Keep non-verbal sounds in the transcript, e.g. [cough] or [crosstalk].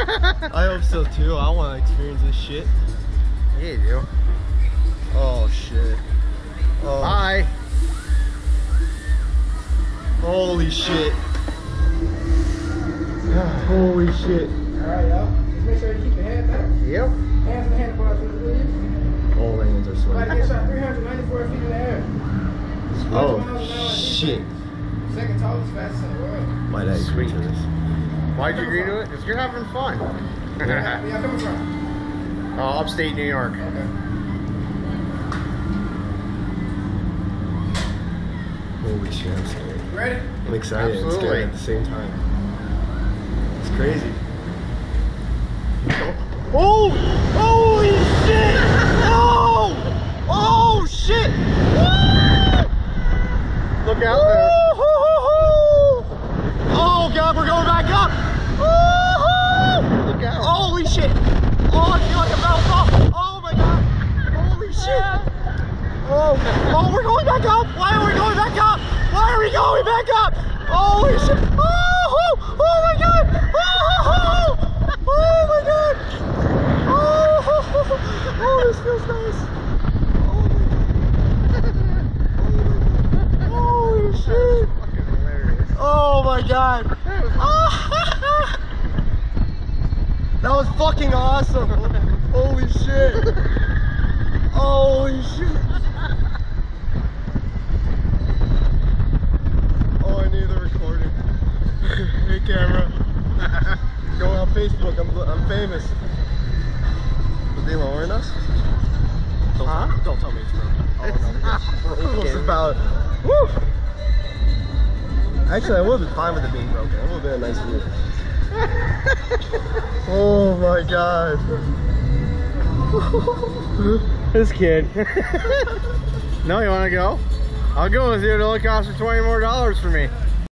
I hope so too. I want to experience this shit. Yeah, you do. Oh shit. Oh, Bye. holy shit. holy shit. Alright, y'all. Just make sure you keep your head back. Yep. Hands in the handlebars, will you? All hands are About to sweaty. get shot 394 feet in the air. Oh shit. Second tallest, fastest in the world. Might I agree to this? Why'd you agree to it? Because you're having fun. Where y'all coming from? uh, upstate New York. Okay. Holy shit, I'm scared. You ready? I'm excited and Absolutely. scared at the same time. It's crazy. [laughs] Oh! Holy shit! Oh! Oh shit! Look out there. Woo-hoo-hoo-hoo! Oh god, we're going back up! Woo-hoo! Look out. Holy shit! Oh, I feel like I'm about to fall! Oh my god! Holy shit! Oh, oh, we're going back up! Why are we going back up? Why are we going back up? Holy shit! Oh, oh, oh my god! Oh, oh, oh, oh my god! Oh, oh, oh, oh, oh, this feels nice! Oh my god! Holy shit! Fucking hilarious. Oh my god! [laughs] that was fucking awesome! Holy shit! [laughs] Holy shit! Oh, I need the recording. Hey, camera. [laughs] Go on Facebook. I'm, I'm famous. They lowering us? Huh? Don't tell me it's broken. Oh, it's not It was broken. about. Woo! Actually, I would have been fine with it being broken. It would have been a nice view. [laughs] oh my god. [laughs] This kid. no, you want to go? I'll go with you. It only costs me 20 more dollars for me.